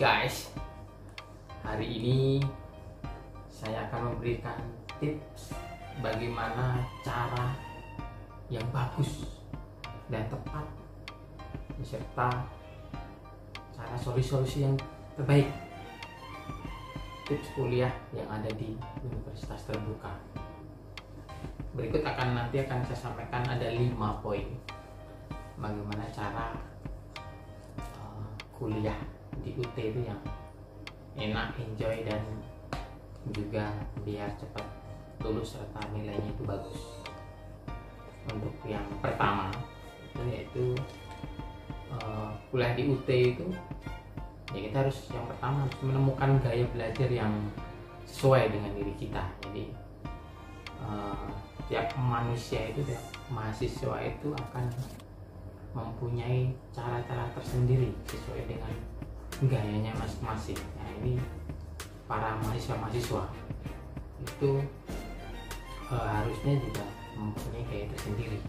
guys Hari ini saya akan memberikan tips bagaimana cara yang bagus dan tepat beserta cara solusi-solusi yang terbaik. Tips kuliah yang ada di universitas terbuka. Berikut akan nanti akan saya sampaikan ada lima poin bagaimana cara kuliah di UT itu yang enak, enjoy dan juga biar cepat lulus serta nilainya itu bagus. Untuk yang pertama itu yaitu uh, kuliah di UT itu ya kita harus yang pertama harus menemukan gaya belajar yang sesuai dengan diri kita. Jadi uh, tiap manusia itu tiap mahasiswa itu akan mempunyai cara-cara tersendiri sesuai dengan gayanya masing-masing. Nah ini para mahasiswa-mahasiswa itu e, harusnya juga mempunyai gaya tersendiri.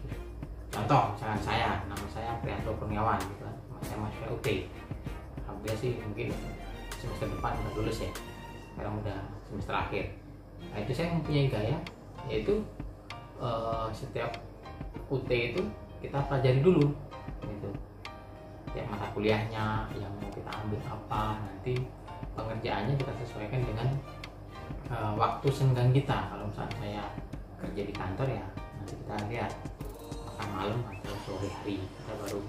Contoh, misalkan saya, nama saya Prianto Kurniawan, gitu kan, saya mahasiswa UT. Alhamdulillah sih mungkin semester depan udah lulus ya, sekarang udah semester akhir. Nah itu saya mempunyai gaya, yaitu e, setiap UT itu kita pelajari dulu gitu. Ya mata kuliahnya yang mau kita ambil apa nanti pengerjaannya kita sesuaikan dengan uh, waktu senggang kita. Kalau misalnya saya kerja di kantor ya nanti kita lihat makan malam atau sore hari kita baru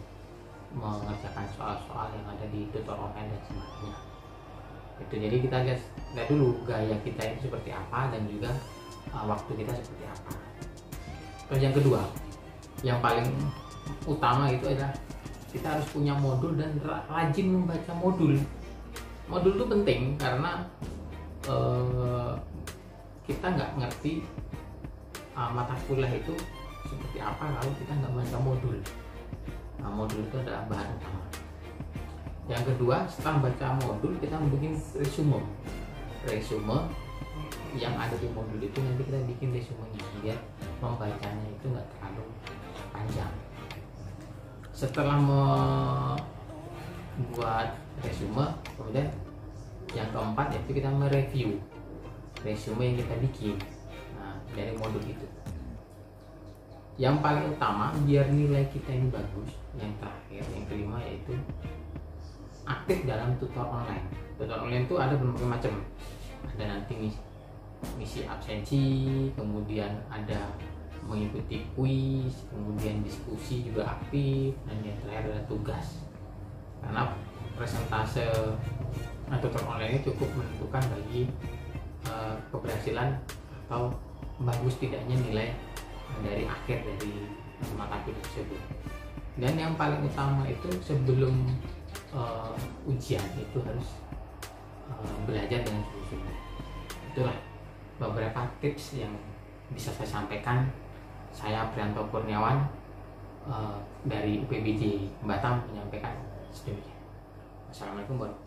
mengerjakan soal-soal yang ada di tutor online dan sebagainya. Itu jadi kita lihat lihat dulu gaya kita itu seperti apa dan juga uh, waktu kita seperti apa. Terus yang kedua yang paling utama itu adalah kita harus punya modul dan rajin membaca modul. Modul itu penting karena uh, kita nggak ngerti uh, mata kuliah itu seperti apa kalau kita nggak baca modul. Nah, modul itu adalah bahan utama. Yang kedua setelah baca modul kita bikin resume. Resume yang ada di modul itu nanti kita bikin resumenya biar membacanya itu nggak terlalu setelah membuat resume kemudian yang keempat yaitu kita mereview resume yang kita bikin. Nah, dari modul itu. Yang paling utama biar nilai kita ini bagus yang terakhir yang kelima yaitu aktif dalam tutor online. Tutor online itu ada berbagai macam. Ada nanti misi, misi absensi kemudian ada mengikuti kuis, kemudian diskusi juga aktif, dan yang terakhir adalah tugas. Karena presentase tutor online cukup menentukan bagi uh, keberhasilan atau bagus tidaknya nilai dari akhir dari mata kuliah tersebut. Dan yang paling utama itu sebelum uh, ujian itu harus uh, belajar dengan sungguh-sungguh. Itulah beberapa tips yang bisa saya sampaikan saya Prianto Kurniawan uh, dari UPBJ Batam menyampaikan sedemikian. Assalamualaikum warahmatullahi